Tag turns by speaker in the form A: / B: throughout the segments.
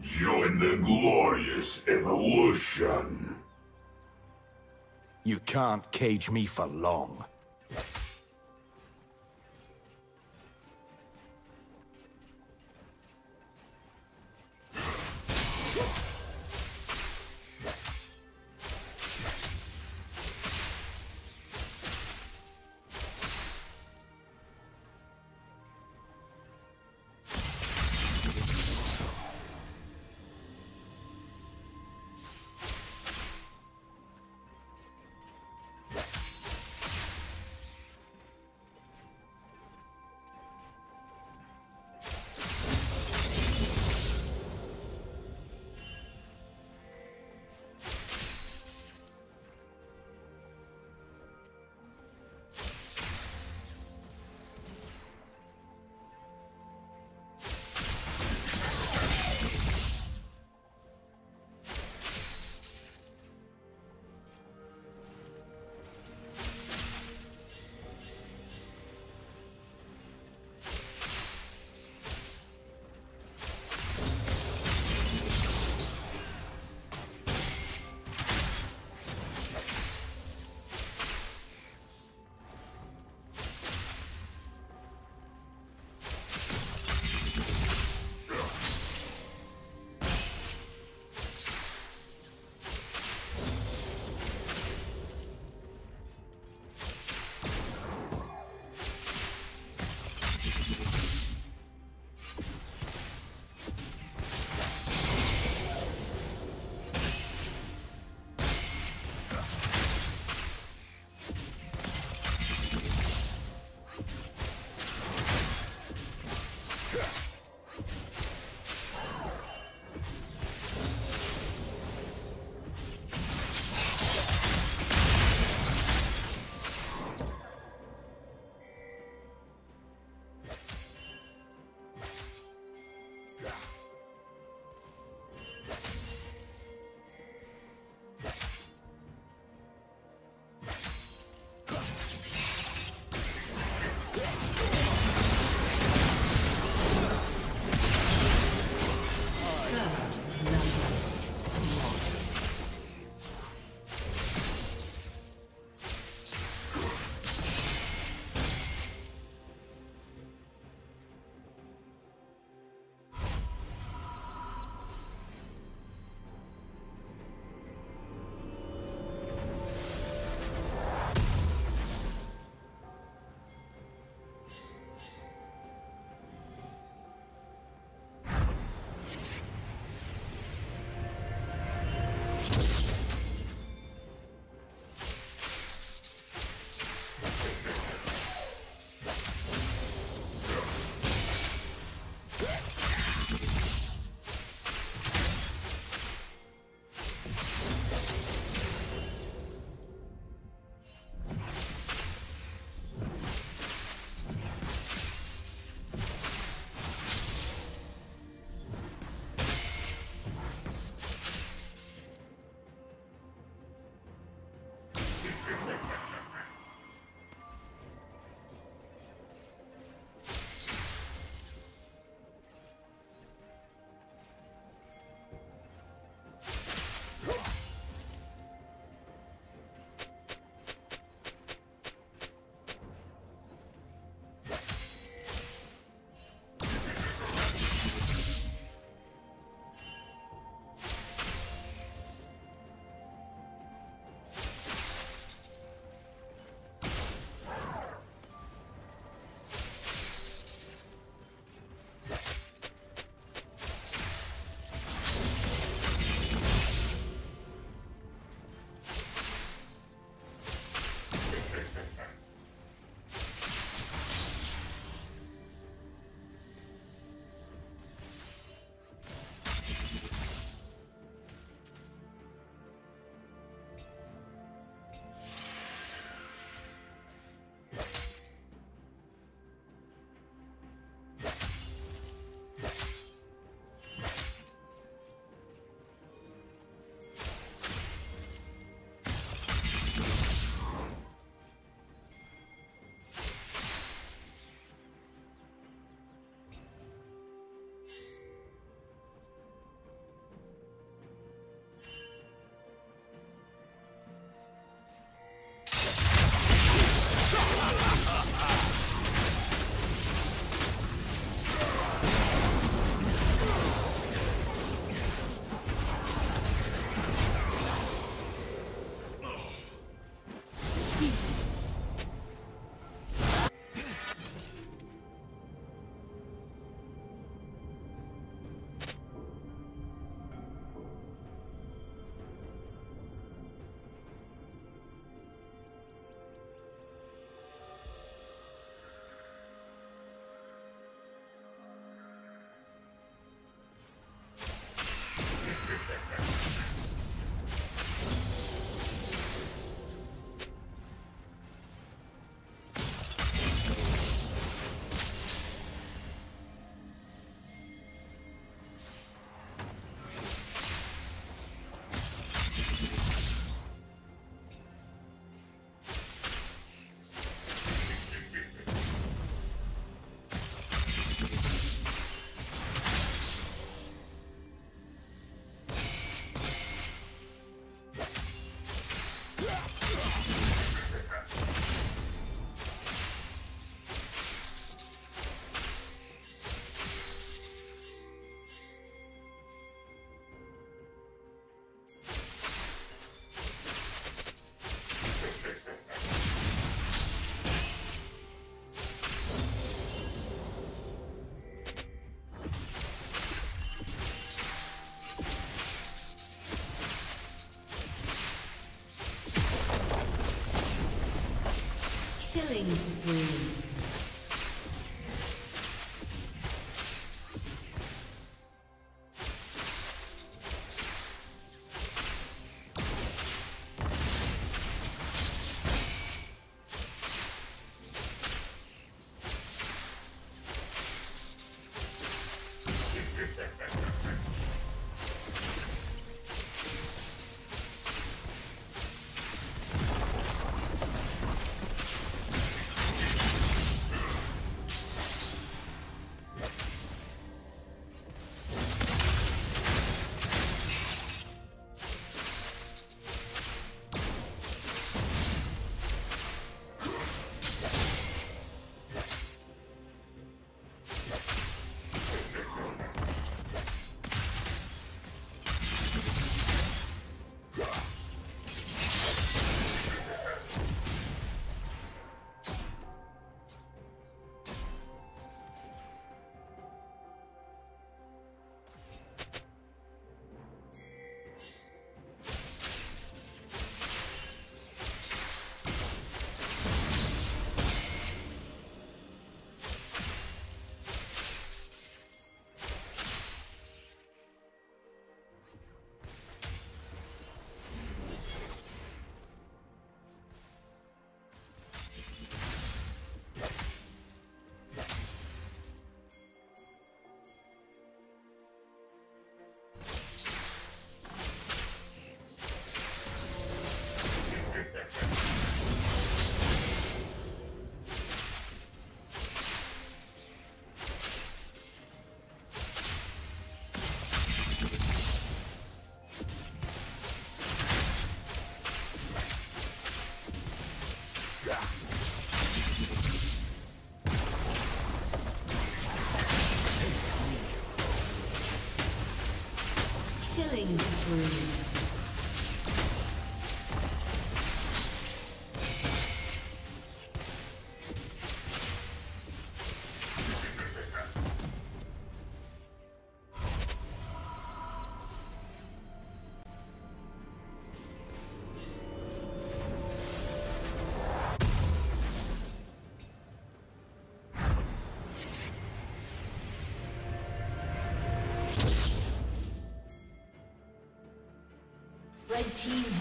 A: Join the glorious evolution.
B: You can't cage me for long.
C: Killing spree.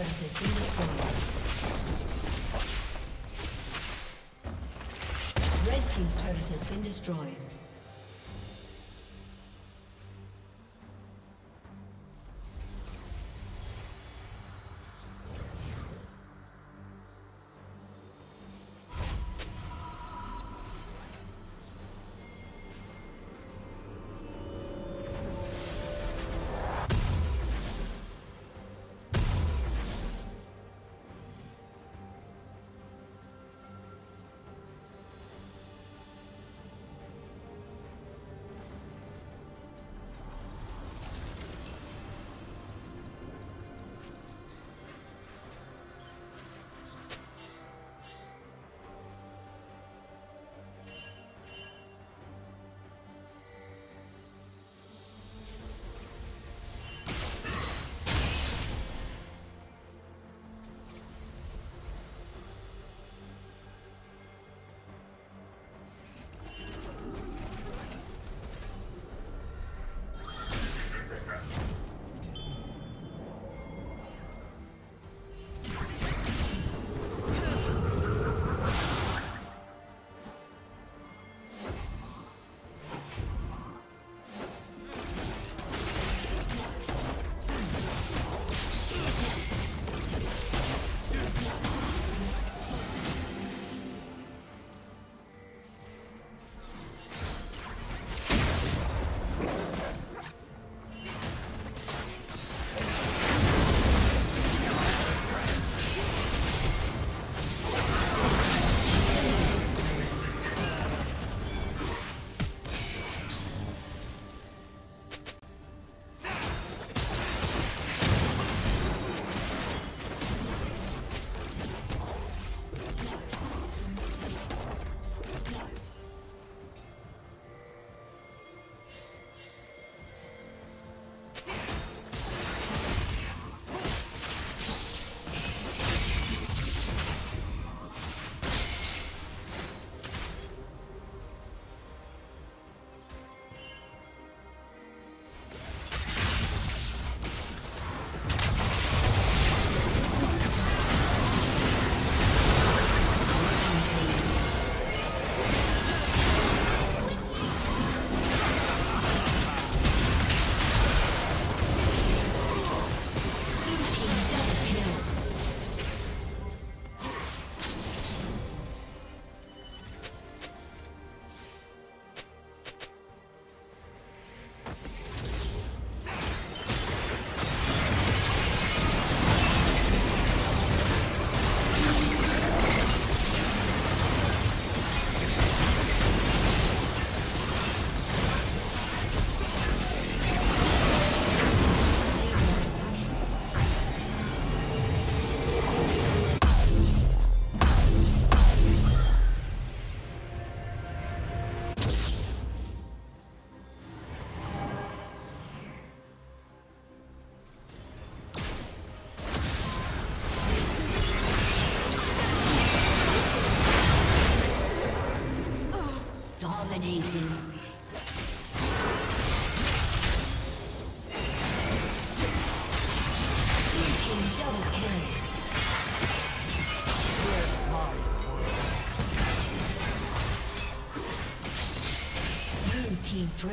C: Turret. Red Team's turret has been destroyed.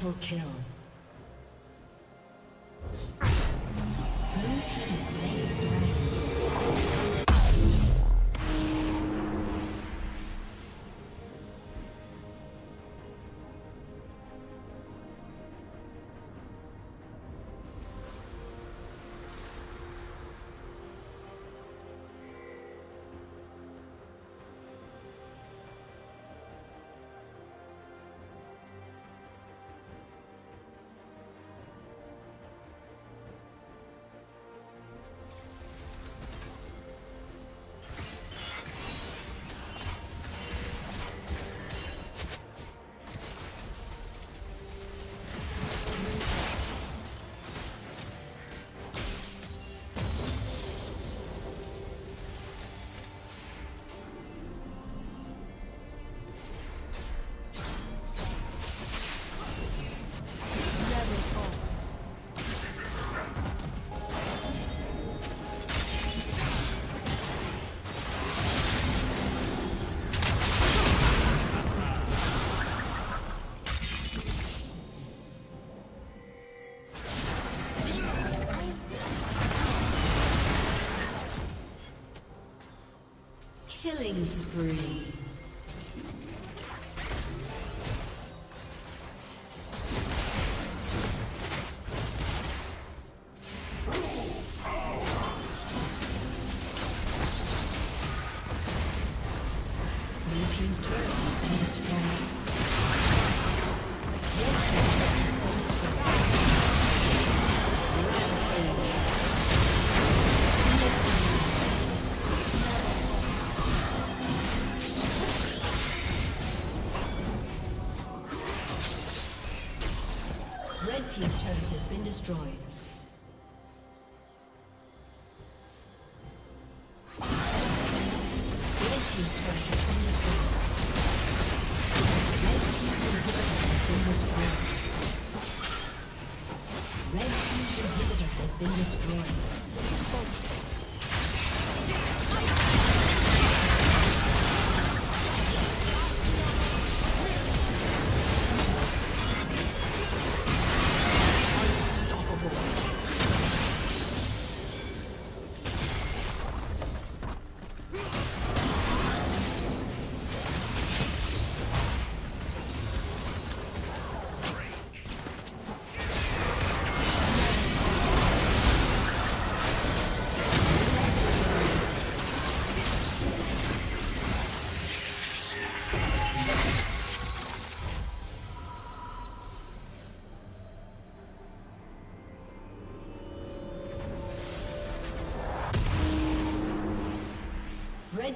C: Triple kill. Killing spree.